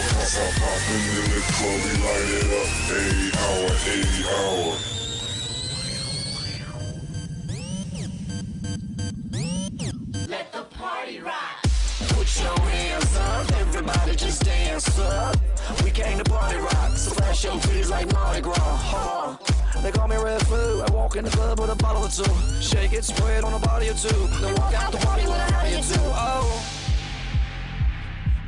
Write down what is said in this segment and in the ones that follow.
Popping in the club, we light it up. Eight hour, eight hour. Let the party rock. Put your hands up, everybody just dance up. We came to party rock, flash your like. They call me. I walk in the club with a bottle or two. Shake it, spread on a body or two. Then walk out the party with a howdy or two. Oh.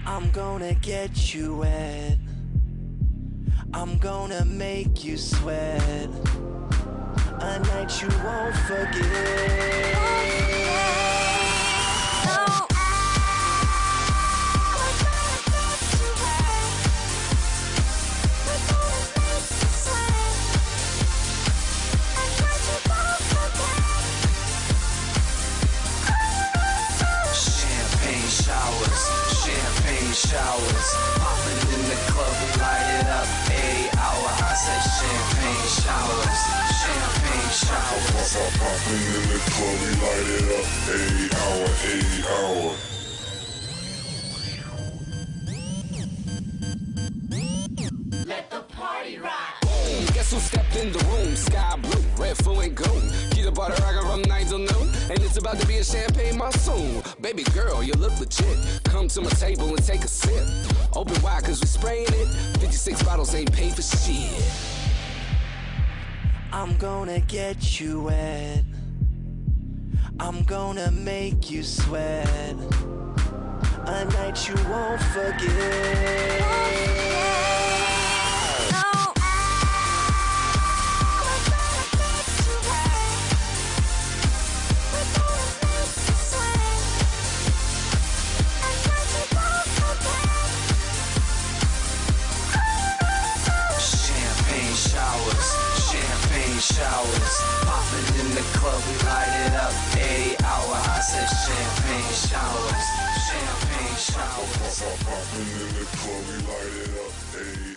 I'm gonna get you wet. I'm gonna make you sweat. A night you won't forget. Showers. Popping in the club, we light it up. Eight hour, I said champagne showers, champagne showers. Popping in the club, we light it up. Eight hour, eight hour. Let the party rock. Guess who stepped in the room? Sky Blu, red, full and gold. Keep the party rockin' from nine till noon. And it's about to be a champagne monsoon. Baby girl, you look legit. Come to my table and take a sip. Open wide, cause we spraying it. 56 bottles ain't paid for shit. I'm gonna get you wet. I'm gonna make you sweat. A night you won't forget. and in the club we light it up. Ayy.